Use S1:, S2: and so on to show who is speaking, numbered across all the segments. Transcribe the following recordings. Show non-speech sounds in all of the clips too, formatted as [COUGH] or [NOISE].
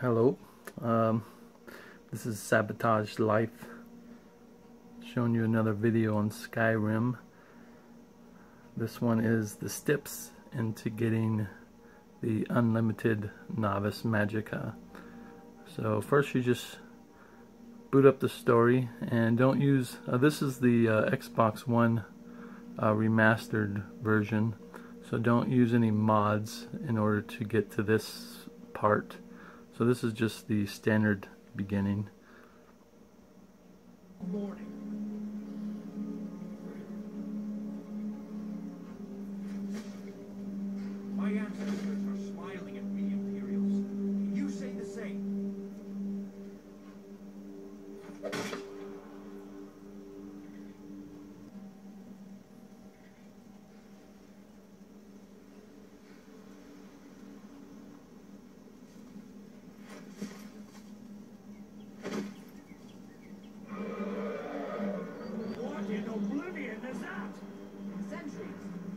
S1: Hello, um, this is Sabotaged Life, showing you another video on Skyrim. This one is the steps into getting the unlimited novice magicka. So first you just boot up the story and don't use, uh, this is the uh, Xbox One uh, remastered version, so don't use any mods in order to get to this part. So this is just the standard beginning. Morning.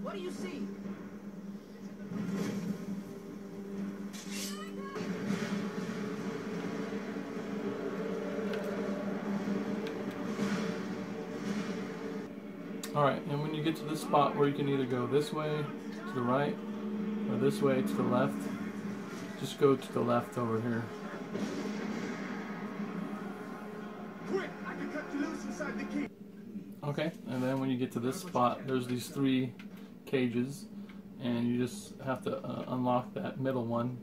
S2: What do you see?
S1: Alright, and when you get to this spot where you can either go this way, to the right, or this way to the left, just go to the left over here. Okay, and then when you get to this spot, there's these three cages, and you just have to uh, unlock that middle one.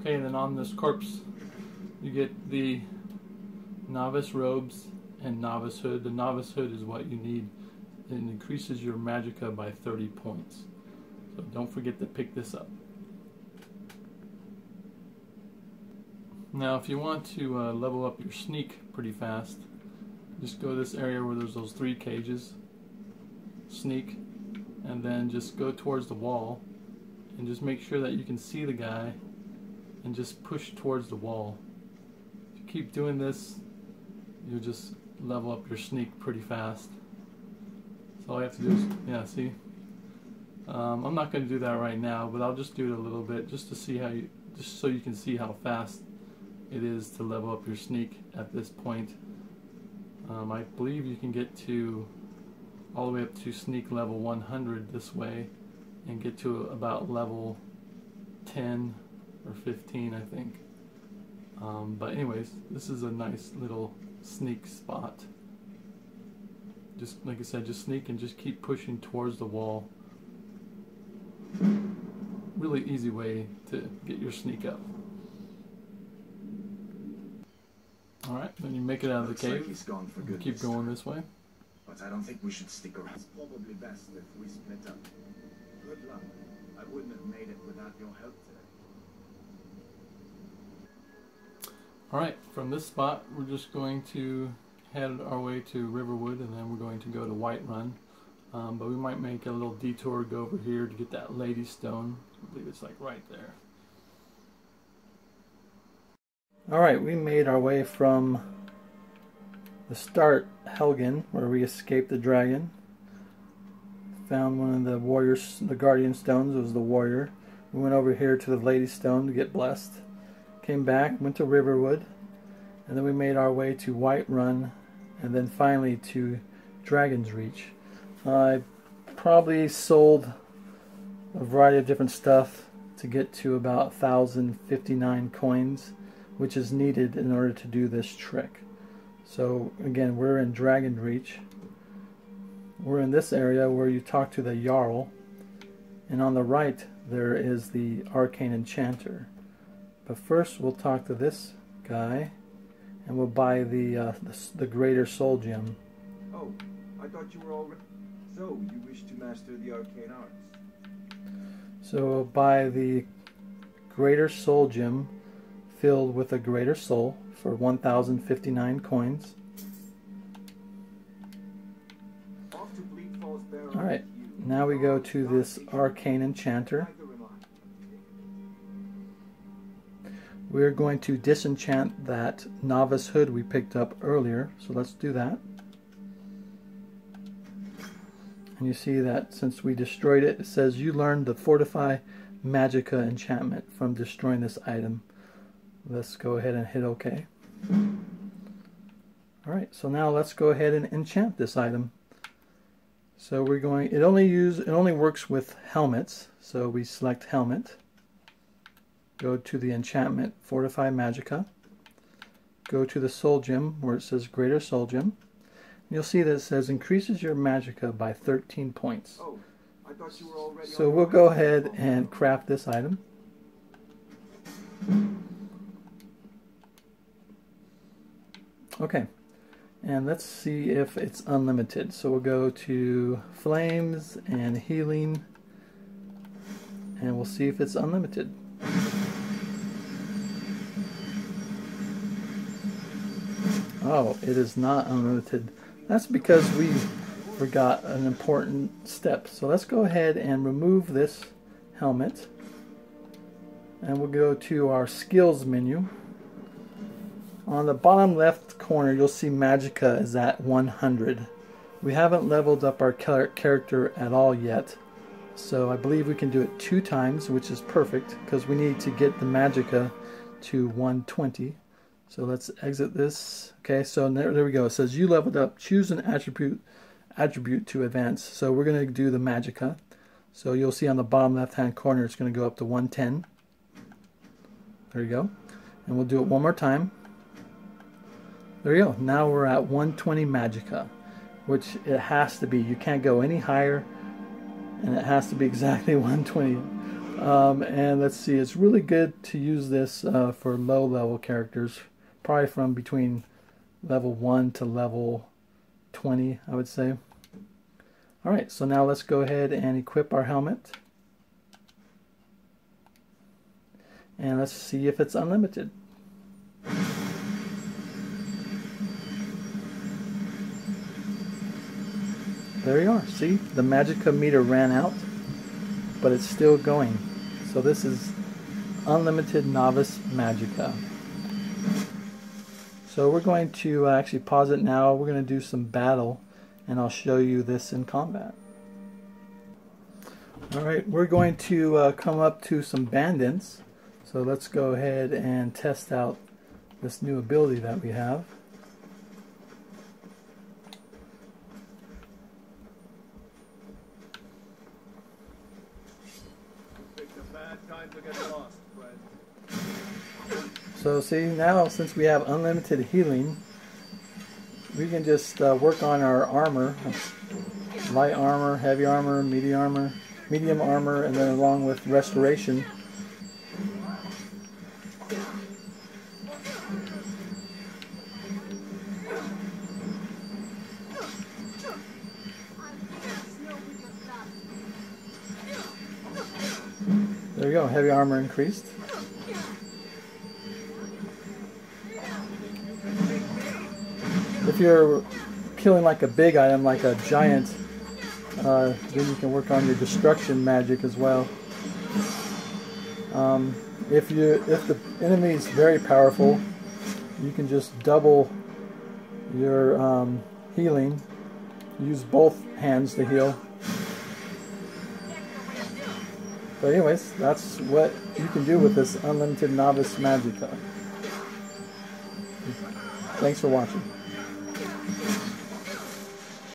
S1: Okay, and then on this corpse, you get the novice robes and novice hood. The novice hood is what you need. It increases your magicka by 30 points. So don't forget to pick this up. Now if you want to uh, level up your sneak pretty fast, just go to this area where there's those three cages, sneak, and then just go towards the wall and just make sure that you can see the guy and just push towards the wall. If you keep doing this, you'll just level up your sneak pretty fast. So all you have to do is, yeah, see? Um, I'm not going to do that right now, but I'll just do it a little bit just to see how you, just so you can see how fast it is to level up your sneak at this point. Um, I believe you can get to all the way up to sneak level 100 this way and get to about level 10 or 15 I think. Um, but anyways, this is a nice little sneak spot. Just like I said, just sneak and just keep pushing towards the wall. Really easy way to get your sneak up. Alright, then you make it out of the cave. Like he's gone for good keep going this way.
S3: But I don't think we should stick around. It's probably best if we split up. Good luck. I wouldn't have made it without your help
S1: today. Alright, from this spot we're just going to head our way to Riverwood and then we're going to go to Whiterun. Um, but we might make a little detour, go over here to get that Lady Stone. I believe it's like right there. Alright, we made our way from the start, Helgen, where we escaped the dragon. Found one of the warriors, the guardian stones, it was the warrior. We went over here to the Lady Stone to get blessed. Came back, went to Riverwood, and then we made our way to Whiterun and then finally to Dragonsreach. I probably sold a variety of different stuff to get to about 1059 coins which is needed in order to do this trick. So again we're in Dragon Reach. We're in this area where you talk to the Jarl and on the right there is the Arcane Enchanter. But first we'll talk to this guy and we'll buy the, uh, the, the greater soul gem.
S3: Oh, I thought you were already. So you wish to master the arcane arts?
S1: So we'll buy the greater soul gem filled with a greater soul for 1,059 coins. Alright, now we go to this arcane enchanter. We're going to disenchant that novice hood we picked up earlier. So let's do that. And you see that since we destroyed it, it says you learned the Fortify Magicka enchantment from destroying this item. Let's go ahead and hit OK. Alright, so now let's go ahead and enchant this item. So we're going, it only use, it only works with helmets. So we select helmet, go to the enchantment Fortify Magicka, go to the soul gem where it says Greater Soul Gem. You'll see that it says increases your magicka by 13 points.
S3: Oh, I thought you were already
S1: So we'll go ahead and craft this item. Okay, and let's see if it's unlimited. So we'll go to flames and healing, and we'll see if it's unlimited. Oh, it is not unlimited. That's because we forgot an important step. So let's go ahead and remove this helmet. And we'll go to our skills menu. On the bottom left corner, you'll see Magicka is at 100. We haven't leveled up our character at all yet. So I believe we can do it two times, which is perfect, because we need to get the Magicka to 120. So let's exit this. Okay, so there, there we go. It says you leveled up. Choose an attribute attribute to advance. So we're going to do the Magicka. So you'll see on the bottom left hand corner it's going to go up to 110. There you go. And we'll do it one more time. There you go. Now we're at 120 Magicka, which it has to be. You can't go any higher, and it has to be exactly [LAUGHS] 120. Um, and let's see, it's really good to use this uh, for low level characters probably from between level 1 to level 20, I would say. Alright, so now let's go ahead and equip our helmet. And let's see if it's unlimited. There you are. See, the Magicka meter ran out, but it's still going. So this is unlimited novice Magicka. So we're going to uh, actually pause it now. We're going to do some battle and I'll show you this in combat. Alright, we're going to uh, come up to some bandits. So let's go ahead and test out this new ability that we have. So see now since we have unlimited healing, we can just uh, work on our armor, light armor, heavy armor, medium armor, medium armor, and then along with restoration. There you go, heavy armor increased. If you're killing like a big item, like a giant, uh, then you can work on your destruction magic as well. Um, if you if the enemy is very powerful, you can just double your um, healing. Use both hands to heal. But anyways, that's what you can do with this unlimited novice magicka. Thanks for watching.